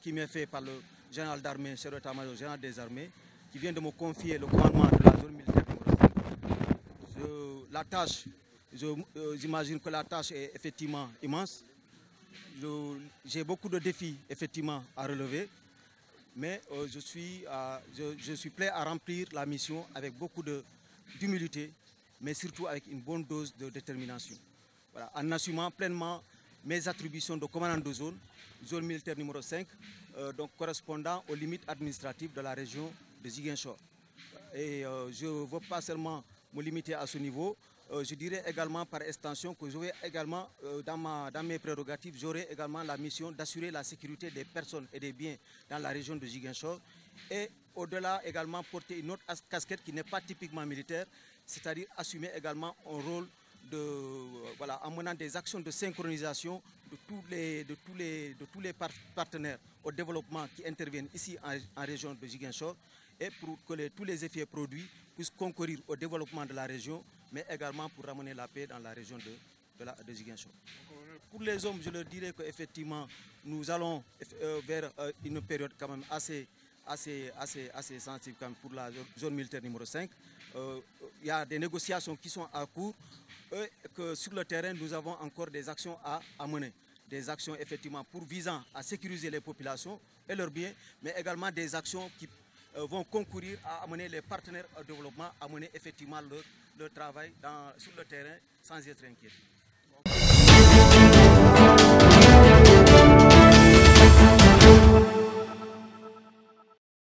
qui m'est fait par le général d'armée, chef d'état-major général des armées, qui vient de me confier le commandement de la zone militaire 5. la tâche, j'imagine que la tâche est effectivement immense. J'ai beaucoup de défis effectivement à relever, mais je, suis, je, je, suis prêt à remplir la mission avec beaucoup d'humilité, mais surtout avec une bonne dose de détermination. En assumant pleinement mes attributions de commandant de zone, zone militaire numéro 5, euh, donc correspondant aux limites administratives de la région de Ziguinchor. Et euh, je ne veux pas seulement me limiter à ce niveau, euh, je dirais également par extension que j'aurai également, dans, dans mes prérogatives, j'aurai également la mission d'assurer la sécurité des personnes et des biens dans la région de Ziguinchor et au-delà également porter une autre casquette qui n'est pas typiquement militaire, c'est-à-dire assumer également un rôle de, voilà, en menant des actions de synchronisation de tous les, de tous les, de tous les partenaires au développement qui interviennent ici en, région de Ziguinchor et pour que tous les effets produits puissent concourir au développement de la région, mais également pour ramener la paix dans la région de, de. Pour les hommes, je leur dirais qu'effectivement, nous allons vers une période quand même assez, assez, assez, assez sensible quand même pour la zone militaire numéro 5. Euh, il y a des négociations qui sont à cours et que sur le terrain, nous avons encore des actions à, à mener. Des actions effectivement pour visant à sécuriser les populations et leurs biens, mais également des actions qui euh, vont concourir à amener les partenaires au développement à mener effectivement leur, travail dans, sur le terrain sans être inquiets.